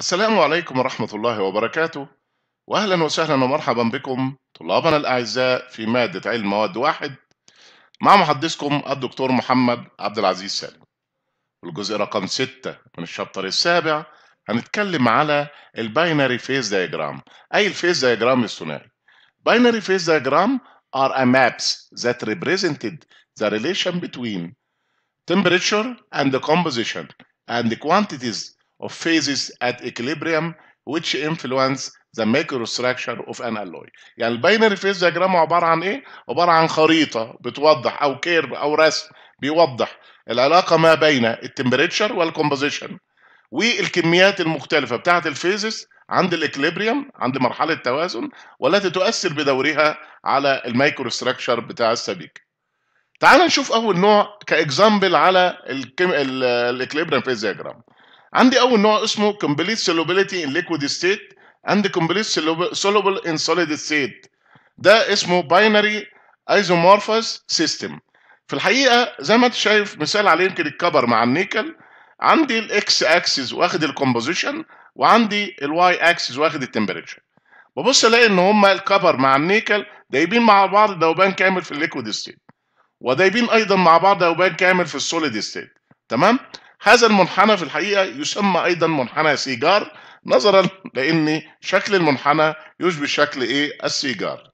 السلام عليكم ورحمة الله وبركاته. وأهلا وسهلا ومرحبا بكم طلابنا الأعزاء في مادة علم مواد واحد مع محدثكم الدكتور محمد عبد العزيز سالم. الجزء رقم ستة من ال chapter السابع هنتكلم على ال binary phase diagram أي ال phase diagram الثنائي؟ Binary phase diagram are a maps that represented the relation between temperature and the composition and the quantities of phases at equilibrium which influence the microstructure of an alloy. يعني ال binary phase diagram عبارة عن إيه؟ عبارة عن خريطة بتوضح أو curve أو رسم بيوضح العلاقة ما بين ال temperature وال composition والكميات المختلفة بتاعة ال phases عند ال equilibrium عند مرحلة توازن والتي تؤثر بدورها على ال microstructure بتاع السبيك. تعال نشوف أول نوع ك example على ال equilibrium phase diagram. عندي أول نوع اسمه complete solubility in liquid state and complete soluble in solid state. ده اسمه binary isomorphous system. في الحقيقة زي ما انت شايف مثال عليه يمكن ال copper مع النيكل. عندي ال x axis واخد ال composition وعندي ال y axis واخد ال temperature ببص الاقي ان هما ال copper مع النيكل دايبين مع بعض ذوبان كامل في ال liquid state ودايبين أيضا مع بعض ذوبان كامل في ال solid state تمام؟ هذا المنحنى في الحقيقة يسمى أيضا منحنى سيجار نظرا لأن شكل المنحنى يشبه شكل إيه؟ السيجار.